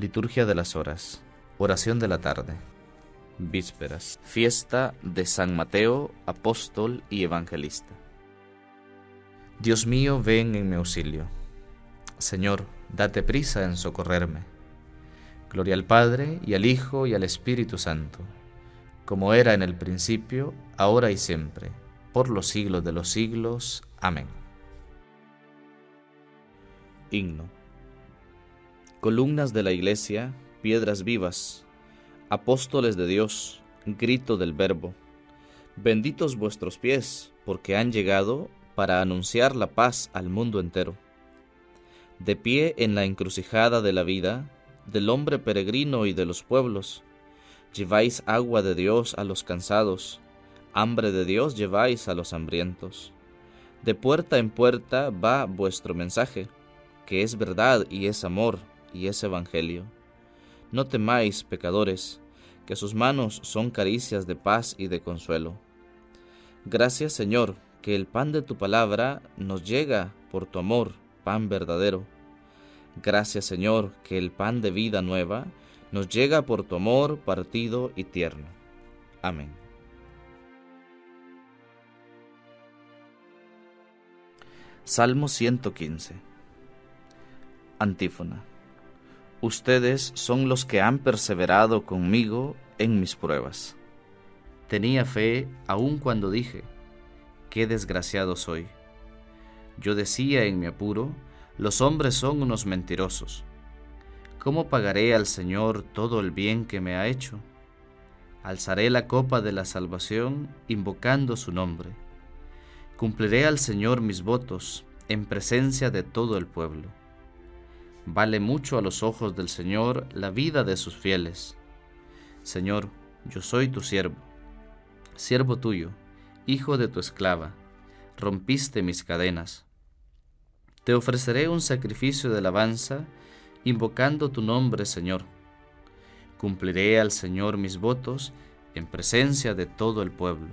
Liturgia de las Horas. Oración de la tarde. Vísperas. Fiesta de San Mateo, apóstol y evangelista. Dios mío, ven en mi auxilio. Señor, date prisa en socorrerme. Gloria al Padre, y al Hijo, y al Espíritu Santo, como era en el principio, ahora y siempre, por los siglos de los siglos. Amén. Himno columnas de la iglesia, piedras vivas, apóstoles de Dios, grito del Verbo. Benditos vuestros pies, porque han llegado para anunciar la paz al mundo entero. De pie en la encrucijada de la vida, del hombre peregrino y de los pueblos, lleváis agua de Dios a los cansados, hambre de Dios lleváis a los hambrientos. De puerta en puerta va vuestro mensaje, que es verdad y es amor, y es evangelio. No temáis, pecadores, que sus manos son caricias de paz y de consuelo. Gracias, Señor, que el pan de tu palabra nos llega por tu amor, pan verdadero. Gracias, Señor, que el pan de vida nueva nos llega por tu amor partido y tierno. Amén. Salmo 115 Antífona Ustedes son los que han perseverado conmigo en mis pruebas. Tenía fe aun cuando dije, qué desgraciado soy. Yo decía en mi apuro, los hombres son unos mentirosos. ¿Cómo pagaré al Señor todo el bien que me ha hecho? Alzaré la copa de la salvación invocando su nombre. Cumpliré al Señor mis votos en presencia de todo el pueblo. Vale mucho a los ojos del Señor la vida de sus fieles. Señor, yo soy tu siervo, siervo tuyo, hijo de tu esclava, rompiste mis cadenas. Te ofreceré un sacrificio de alabanza, invocando tu nombre, Señor. Cumpliré al Señor mis votos en presencia de todo el pueblo,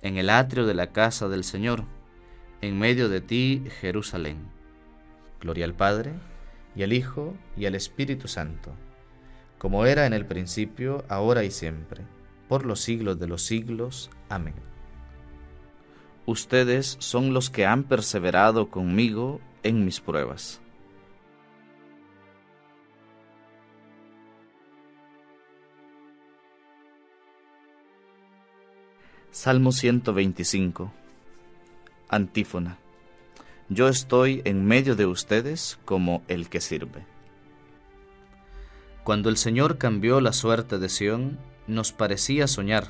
en el atrio de la casa del Señor, en medio de ti, Jerusalén. Gloria al Padre, y al Hijo, y al Espíritu Santo, como era en el principio, ahora y siempre, por los siglos de los siglos. Amén. Ustedes son los que han perseverado conmigo en mis pruebas. Salmo 125 Antífona yo estoy en medio de ustedes como el que sirve. Cuando el Señor cambió la suerte de Sión, nos parecía soñar.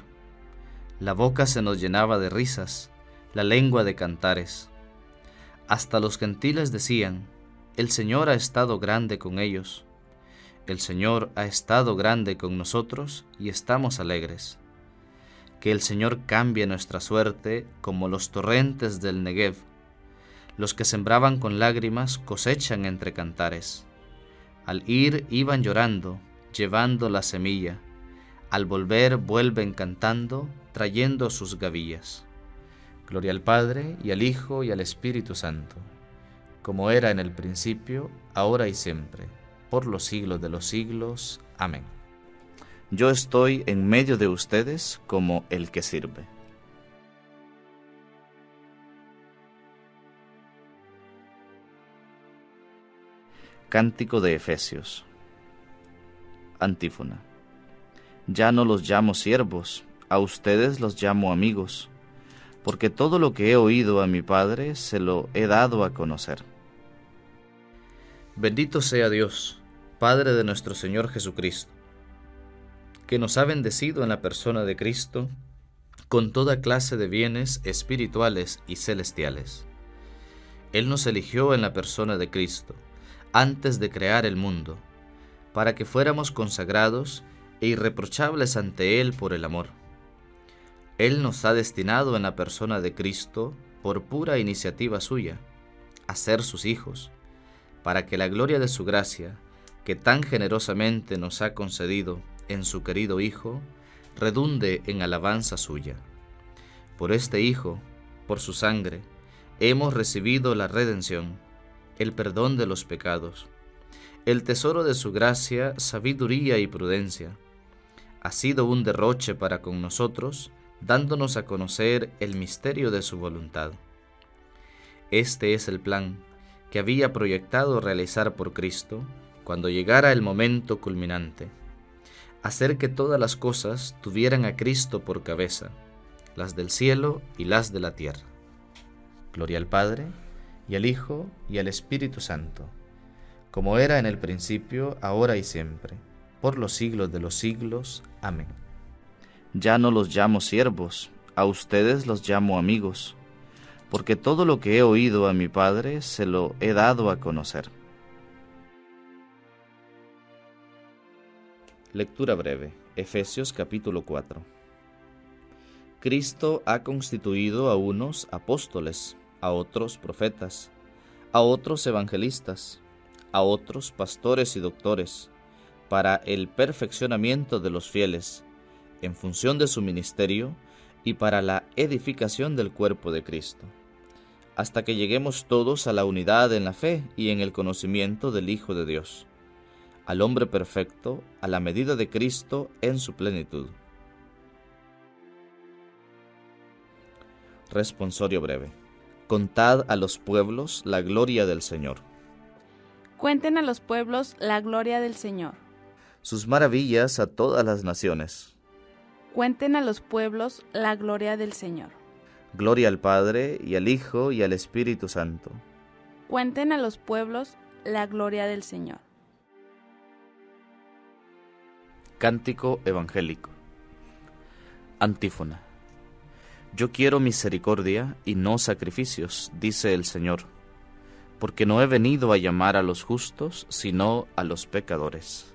La boca se nos llenaba de risas, la lengua de cantares. Hasta los gentiles decían, el Señor ha estado grande con ellos. El Señor ha estado grande con nosotros y estamos alegres. Que el Señor cambie nuestra suerte como los torrentes del Negev los que sembraban con lágrimas cosechan entre cantares. Al ir iban llorando, llevando la semilla. Al volver vuelven cantando, trayendo sus gavillas. Gloria al Padre, y al Hijo, y al Espíritu Santo, como era en el principio, ahora y siempre, por los siglos de los siglos. Amén. Yo estoy en medio de ustedes como el que sirve. Cántico de Efesios. Antífona. Ya no los llamo siervos, a ustedes los llamo amigos, porque todo lo que he oído a mi Padre se lo he dado a conocer. Bendito sea Dios, Padre de nuestro Señor Jesucristo, que nos ha bendecido en la persona de Cristo con toda clase de bienes espirituales y celestiales. Él nos eligió en la persona de Cristo antes de crear el mundo, para que fuéramos consagrados e irreprochables ante Él por el amor. Él nos ha destinado en la persona de Cristo, por pura iniciativa suya, a ser sus hijos, para que la gloria de su gracia, que tan generosamente nos ha concedido en su querido Hijo, redunde en alabanza suya. Por este Hijo, por su sangre, hemos recibido la redención el perdón de los pecados. el tesoro de su gracia, sabiduría y prudencia. Ha sido un derroche para con nosotros, dándonos a conocer el misterio de su voluntad. Este es el plan que había proyectado realizar por Cristo cuando llegara el momento culminante, hacer que todas las cosas tuvieran a Cristo por cabeza, las del cielo y las de la tierra. Gloria al Padre, y al Hijo, y al Espíritu Santo, como era en el principio, ahora y siempre, por los siglos de los siglos. Amén. Ya no los llamo siervos, a ustedes los llamo amigos, porque todo lo que he oído a mi Padre se lo he dado a conocer. Lectura breve. Efesios capítulo 4. Cristo ha constituido a unos apóstoles, a otros profetas, a otros evangelistas, a otros pastores y doctores, para el perfeccionamiento de los fieles, en función de su ministerio y para la edificación del cuerpo de Cristo, hasta que lleguemos todos a la unidad en la fe y en el conocimiento del Hijo de Dios al hombre perfecto a la medida de Cristo en su plenitud. Responsorio breve. Contad a los pueblos la gloria del Señor. Cuenten a los pueblos la gloria del Señor. Sus maravillas a todas las naciones. Cuenten a los pueblos la gloria del Señor. Gloria al Padre y al Hijo y al Espíritu Santo. Cuenten a los pueblos la gloria del Señor. Cántico Evangélico. Antífona. Yo quiero misericordia y no sacrificios, dice el Señor, porque no he venido a llamar a los justos, sino a los pecadores.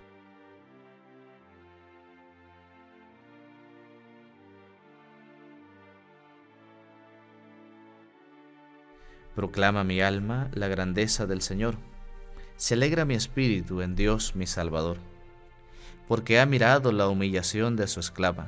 Proclama mi alma la grandeza del Señor. Se alegra mi espíritu en Dios mi Salvador porque ha mirado la humillación de su esclava.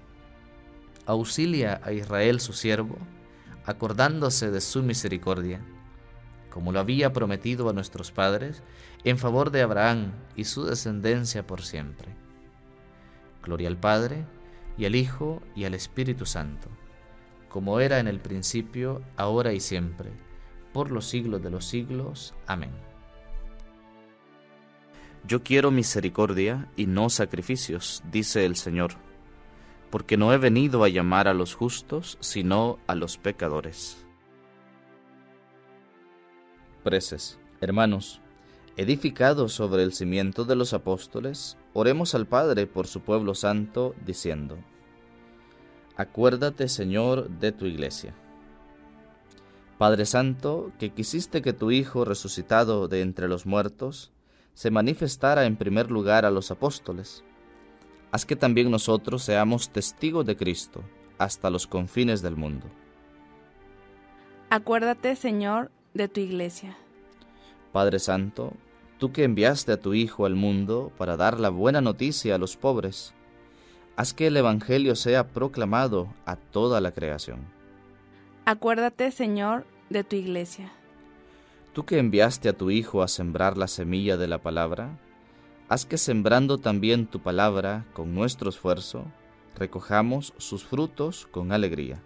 Auxilia a Israel su siervo, acordándose de su misericordia, como lo había prometido a nuestros padres, en favor de Abraham y su descendencia por siempre. Gloria al Padre, y al Hijo, y al Espíritu Santo, como era en el principio, ahora y siempre, por los siglos de los siglos. Amén. Yo quiero misericordia y no sacrificios, dice el Señor, porque no he venido a llamar a los justos, sino a los pecadores. Preces, hermanos, edificados sobre el cimiento de los apóstoles, oremos al Padre por su pueblo santo, diciendo, Acuérdate, Señor, de tu iglesia. Padre Santo, que quisiste que tu Hijo resucitado de entre los muertos, se manifestara en primer lugar a los apóstoles. Haz que también nosotros seamos testigos de Cristo hasta los confines del mundo. Acuérdate, Señor, de tu iglesia. Padre Santo, tú que enviaste a tu Hijo al mundo para dar la buena noticia a los pobres, haz que el Evangelio sea proclamado a toda la creación. Acuérdate, Señor, de tu iglesia. Tú que enviaste a tu Hijo a sembrar la semilla de la palabra, haz que sembrando también tu palabra con nuestro esfuerzo, recojamos sus frutos con alegría.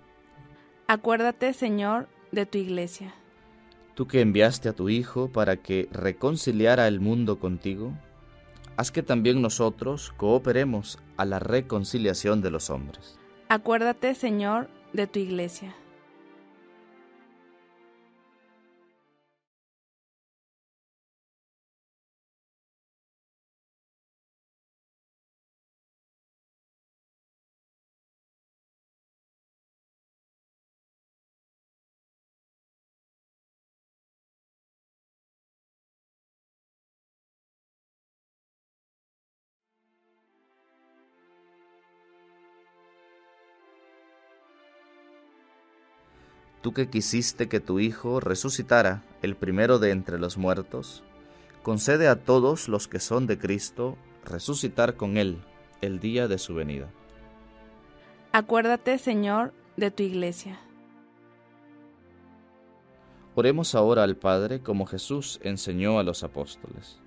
Acuérdate, Señor, de tu iglesia. Tú que enviaste a tu Hijo para que reconciliara el mundo contigo, haz que también nosotros cooperemos a la reconciliación de los hombres. Acuérdate, Señor, de tu iglesia. Tú que quisiste que tu Hijo resucitara el primero de entre los muertos, concede a todos los que son de Cristo resucitar con Él el día de su venida. Acuérdate, Señor, de tu iglesia. Oremos ahora al Padre como Jesús enseñó a los apóstoles.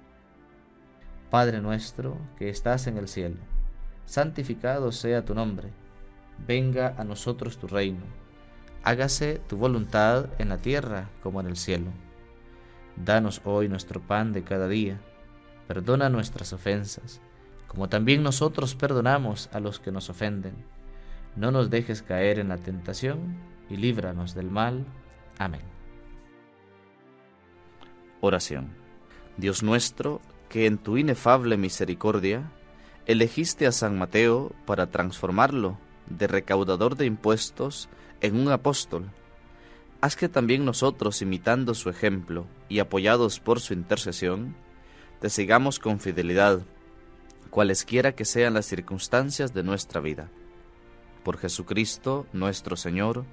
Padre nuestro que estás en el cielo, santificado sea tu nombre, venga a nosotros tu reino hágase tu voluntad en la tierra como en el cielo. Danos hoy nuestro pan de cada día, perdona nuestras ofensas, como también nosotros perdonamos a los que nos ofenden. No nos dejes caer en la tentación y líbranos del mal. Amén. Oración. Dios nuestro, que en tu inefable misericordia elegiste a San Mateo para transformarlo de recaudador de impuestos en un apóstol, haz que también nosotros, imitando su ejemplo y apoyados por su intercesión, te sigamos con fidelidad, cualesquiera que sean las circunstancias de nuestra vida. Por Jesucristo nuestro Señor.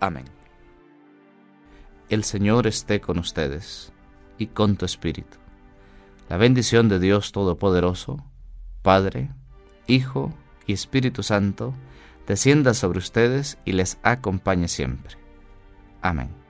Amén. El Señor esté con ustedes y con tu espíritu. La bendición de Dios Todopoderoso, Padre, Hijo y Espíritu Santo, descienda sobre ustedes y les acompañe siempre. Amén.